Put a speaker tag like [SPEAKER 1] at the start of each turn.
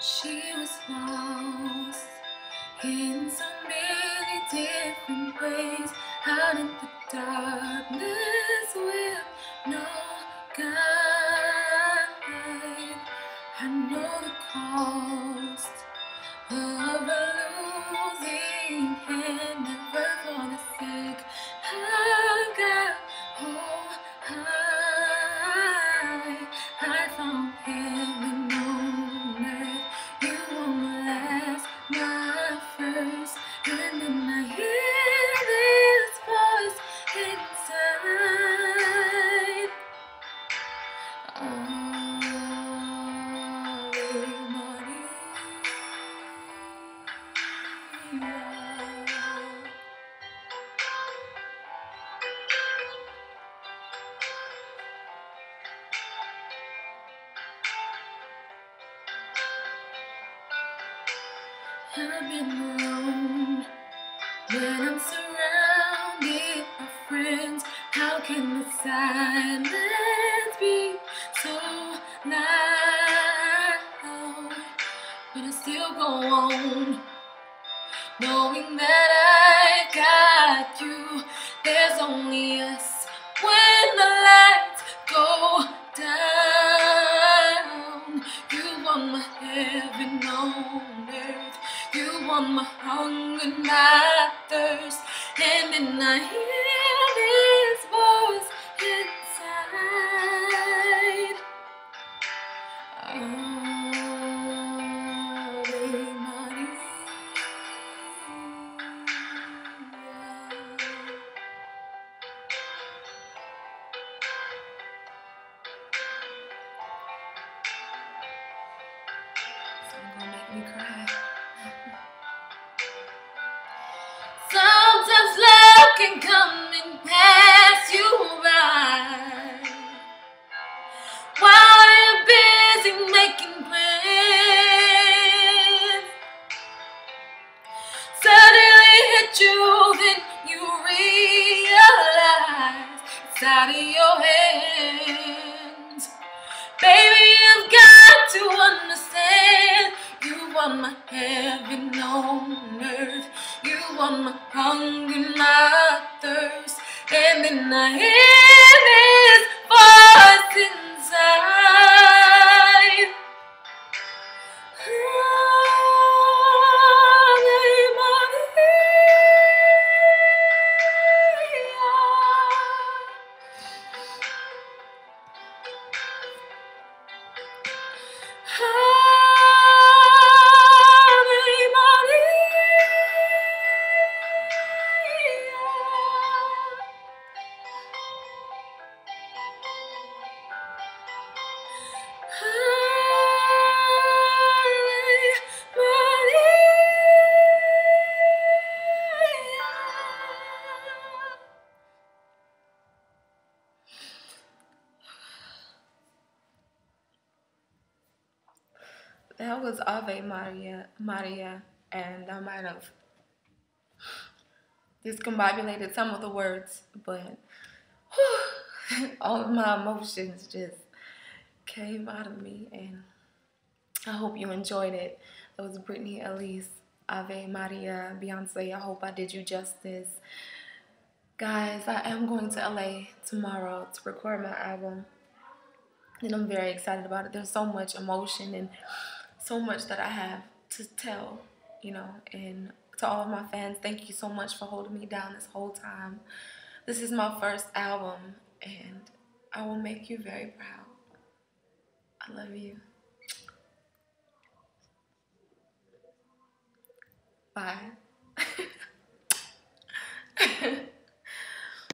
[SPEAKER 1] She was lost in so many different ways out in the darkness I've been alone when I'm surrounded by friends. How can the silence knowing that I got you. There's only us when the lights go down. You are my heaven on earth. You are my hunger, my thirst. And then I hear can come and pass you by while you're busy making plans. Suddenly hit you, then you realize it's out of your hands. Baby, you've got to And I hear That was Ave Maria, Maria, and I might have discombobulated some of the words, but whew, all of my emotions just came out of me, and I hope you enjoyed it. That was Britni Elise, Ave Maria, Beyonce. I hope I did you justice. Guys, I am going to LA tomorrow to record my album, and I'm very excited about it. There's so much emotion and so much that I have to tell, you know, and to all of my fans, thank you so much for holding me down this whole time. This is my first album, and I will make you very proud. I love you. Bye.